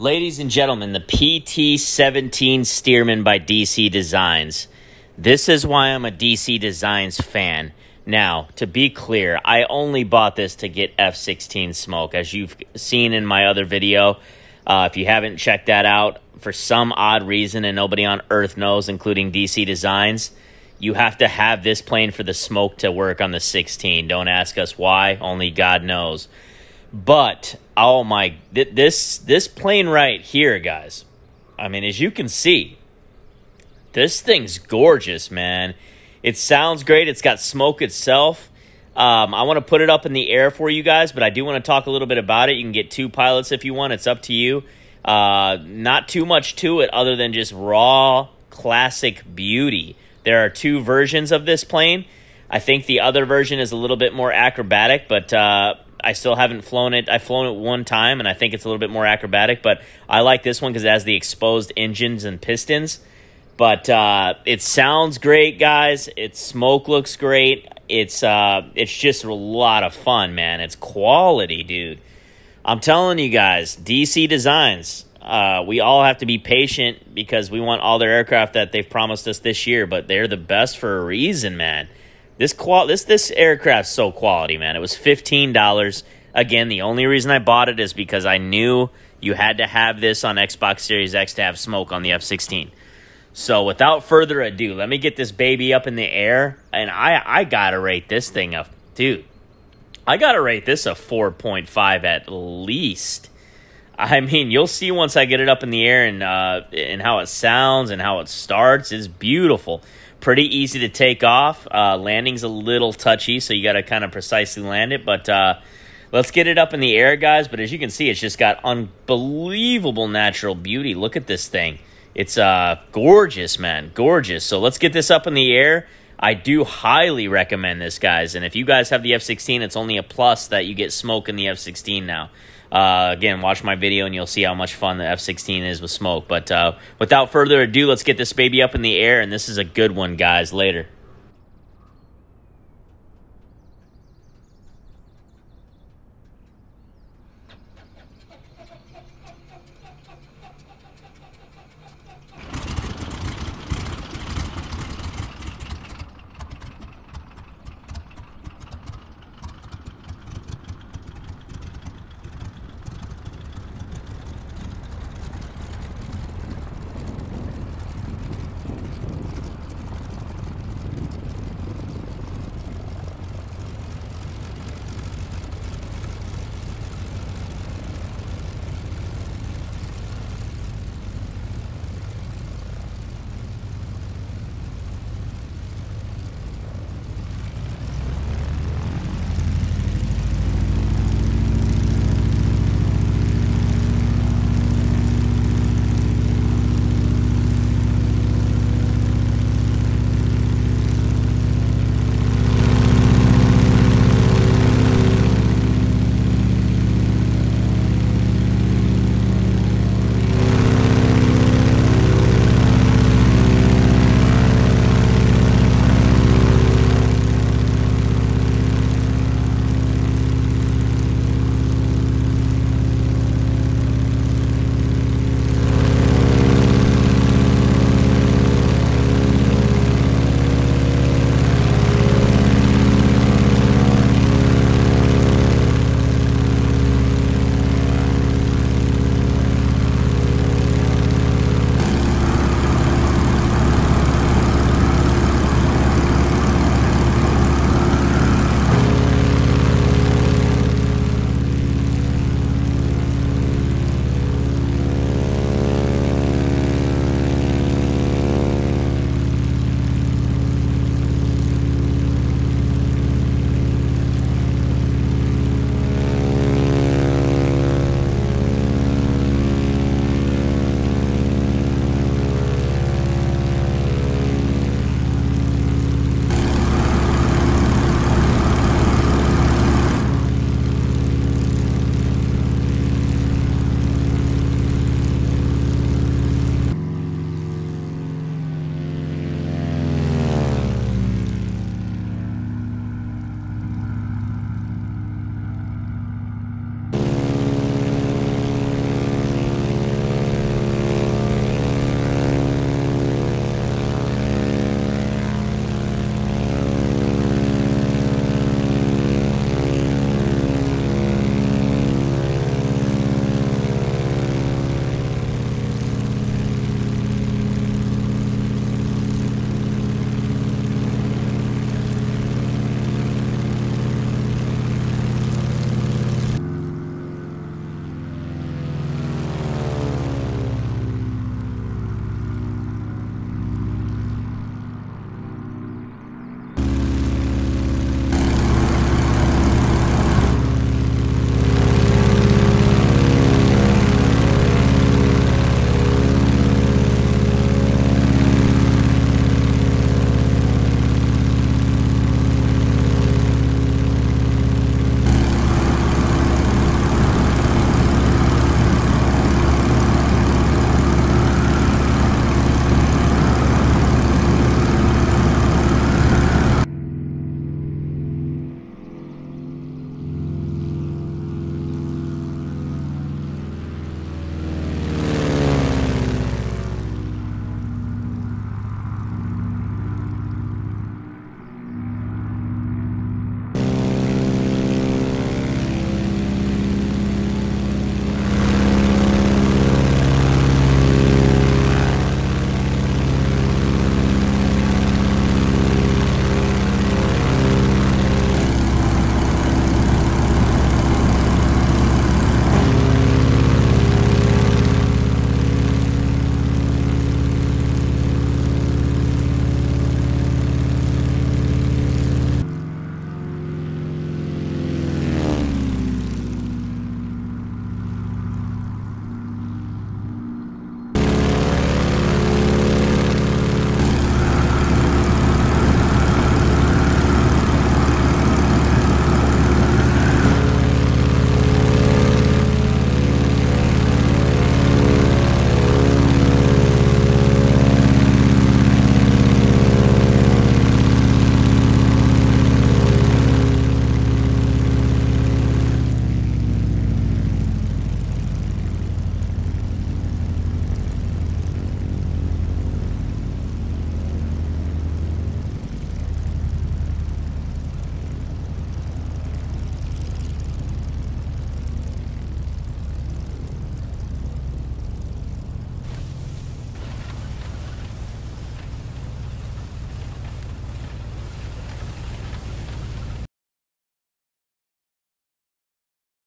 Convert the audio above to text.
Ladies and gentlemen, the PT17 Stearman by DC Designs. This is why I'm a DC Designs fan. Now, to be clear, I only bought this to get F16 smoke. As you've seen in my other video, uh, if you haven't checked that out, for some odd reason, and nobody on earth knows, including DC Designs, you have to have this plane for the smoke to work on the 16. Don't ask us why, only God knows. But oh my, th- this this plane right here, guys. I mean, as you can see, this thing's gorgeous, man. It sounds great. It's got smoke itself. Um, I want to put it up in the air for you guys, but I do want to talk a little bit about it. You can get two pilots if you want. It's up to you. Uh, not too much to it other than just raw classic beauty. There are two versions of this plane. I think the other version is a little bit more acrobatic, but uh, I still haven't flown it. I've flown it one time, and I think it's a little bit more acrobatic. But I like this one because it has the exposed engines and pistons. But uh, it sounds great, guys. Its smoke looks great. It's uh, it's just a lot of fun, man. It's quality, dude. I'm telling you guys, DC Designs. Uh, we all have to be patient because we want all their aircraft that they've promised us this year, but they're the best for a reason, man. This qual this this aircraft's so quality, man. It was fifteen dollars. Again, the only reason I bought it is because I knew you had to have this on Xbox Series X to have smoke on the F sixteen. So without further ado, let me get this baby up in the air, and I I gotta rate this thing a dude. I gotta rate this a four point five at least. I mean, you'll see once I get it up in the air and uh, and how it sounds and how it starts. It's beautiful pretty easy to take off. Uh, landing's a little touchy, so you got to kind of precisely land it. But uh, let's get it up in the air, guys. But as you can see, it's just got unbelievable natural beauty. Look at this thing. It's uh, gorgeous, man. Gorgeous. So let's get this up in the air. I do highly recommend this, guys. And if you guys have the F-16, it's only a plus that you get smoke in the F-16 now. Uh, again, watch my video and you'll see how much fun the F-16 is with smoke. But uh, without further ado, let's get this baby up in the air. And this is a good one, guys. Later.